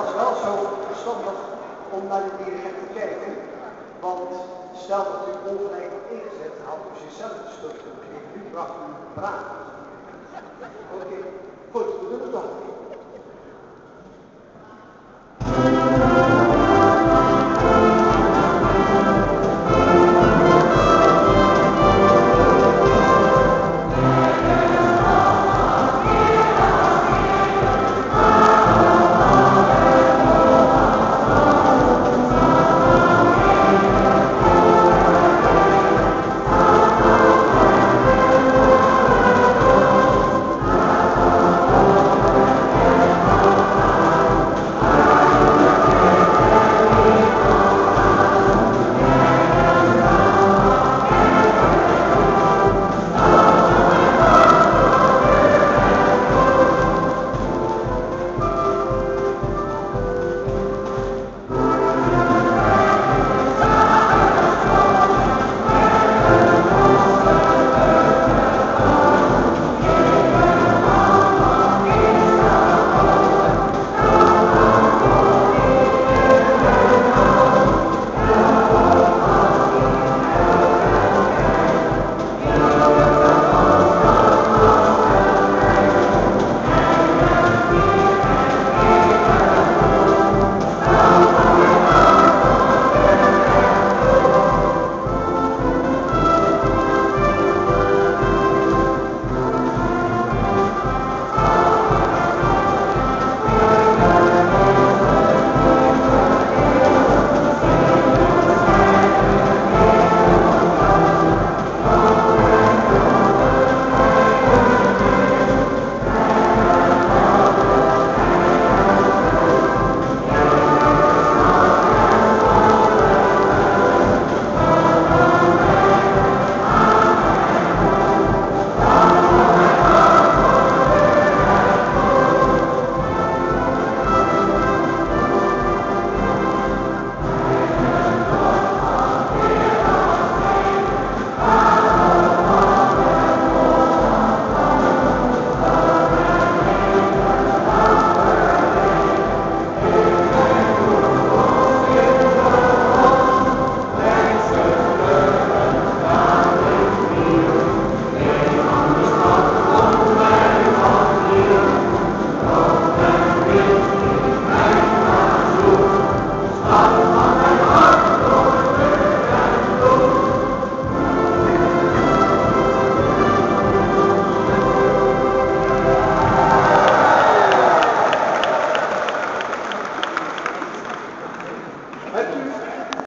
was wel zo verstandig om naar de dirigent te kijken. Want stel dat u ongelijk ingezet, had u zichzelf de schuld kunnen geven. Bracht u een.